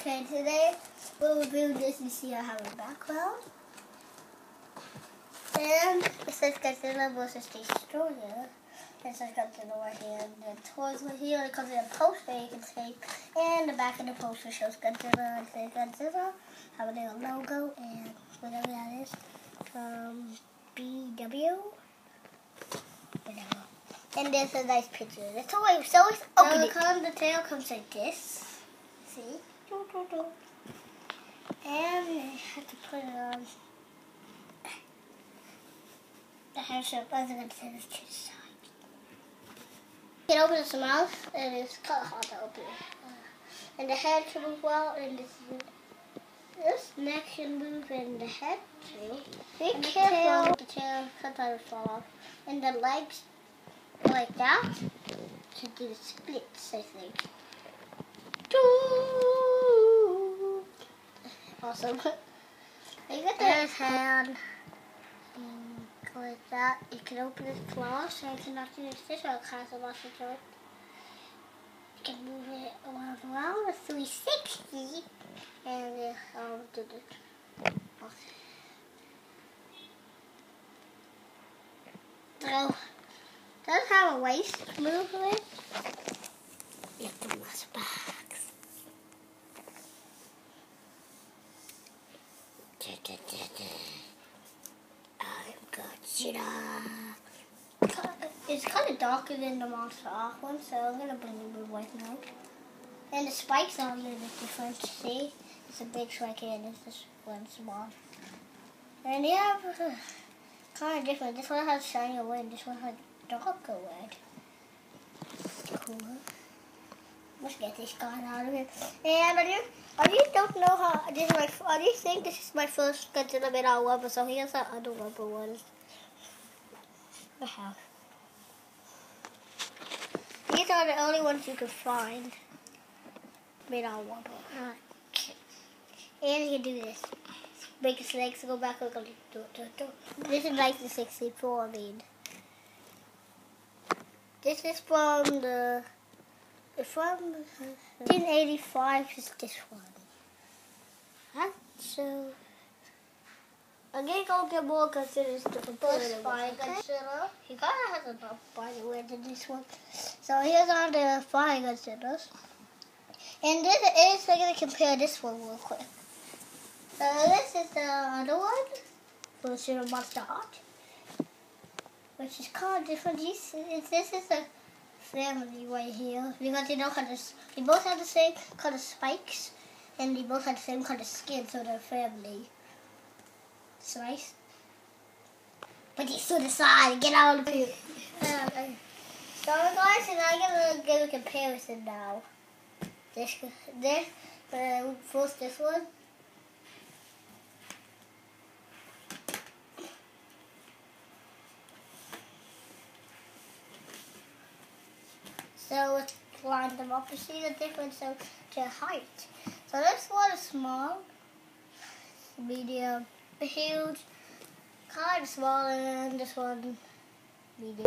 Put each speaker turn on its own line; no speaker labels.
Okay, today we'll review this. You see I have a background. And it says Godzilla vs. Destoroyah. It says Godzilla right here. And the toys right here. It comes in a poster you can see. And the back of the poster shows Godzilla and says Godzilla. Have a little logo and whatever that is. Um, BW. Whatever. And there's a nice picture. The toy, so it's open. So come, the tail comes like this. See? And I have to put it on. The hair shape, I was going to say this to the side. You can open its mouth, and it's kind of hard to open it. Uh, and the head can move well, and this, this neck can move, and the head too. Be and careful. The tail sometimes fall off. And the legs, like that, to do the splits, I think. Awesome. You get his hand like that. You can open his claws so you can actually use this or cast a muscle to it. You can move it around around a 360 and uh, I'll do. So, does have a waist movement. You have to muscle back. I'm It's kind of darker than the MonsterArts one, so I'm going to bring it with white now. And the spikes are a little bit different. See? It's a big spike here, and it's this one small. And yeah, kind of different. This one has shiny red, this one has darker red. Cool. Let's get this guy out of here. And I just, I just don't know how, this is my, I just think this is my first Godzilla made out of rubber, so here's the other rubber ones I have. These are the only ones you can find made out of rubber. And you can do this. Make his legs go back. This is 1964, I mean. This is from the from 1985 is this one. So, I'm gonna go get more considers to compare Spy Godzilla. He kind of has a by the way than this one. So here's all the Spy Godzillas. And this is, I'm gonna compare this one real quick. So this is the other one, which is MonsterArts, which is kind of different. This, this is a family right here because they don't have this. They both have the same kind of spikes, and they both have the same kind of skin, so they're family. It's nice. But to the side, get out of. Okay. So guys, and I'm gonna give a comparison now. This, this, uh, first this one. So let's line them up to see the difference of their height. So this one is small, medium, huge, kind of small, and this one medium.